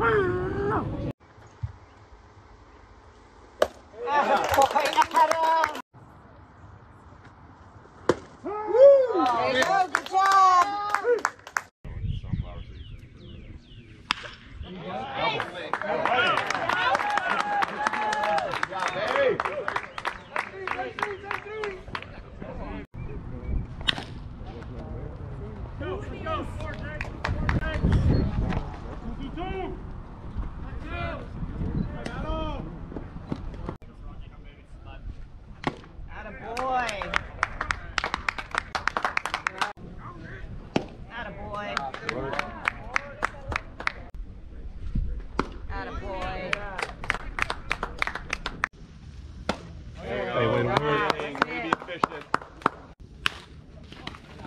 Wow.